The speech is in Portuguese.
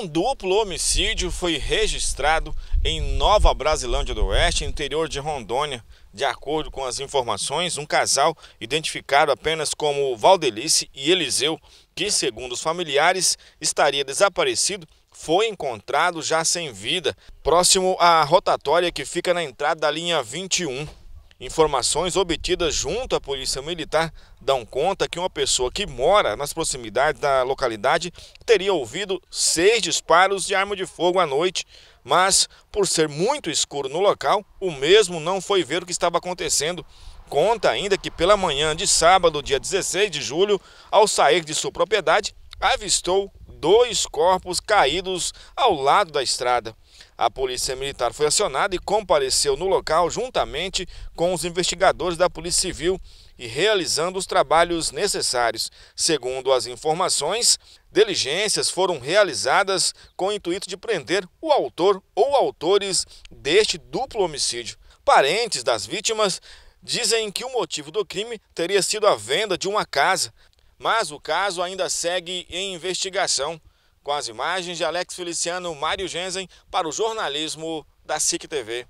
Um duplo homicídio foi registrado em Nova Brasilândia do Oeste, interior de Rondônia. De acordo com as informações, um casal identificado apenas como Valdelice e Eliseu, que, segundo os familiares, estaria desaparecido, foi encontrado já sem vida, próximo à rotatória que fica na entrada da linha 21. Informações obtidas junto à Polícia Militar dão conta que uma pessoa que mora nas proximidades da localidade teria ouvido seis disparos de arma de fogo à noite, mas, por ser muito escuro no local, o mesmo não foi ver o que estava acontecendo. Conta ainda que pela manhã de sábado, dia 16 de julho, ao sair de sua propriedade, avistou dois corpos caídos ao lado da estrada. A polícia militar foi acionada e compareceu no local juntamente com os investigadores da Polícia Civil e realizando os trabalhos necessários. Segundo as informações, diligências foram realizadas com o intuito de prender o autor ou autores deste duplo homicídio. Parentes das vítimas dizem que o motivo do crime teria sido a venda de uma casa, mas o caso ainda segue em investigação. Com as imagens de Alex Feliciano, Mário Genzen, para o jornalismo da SIC TV.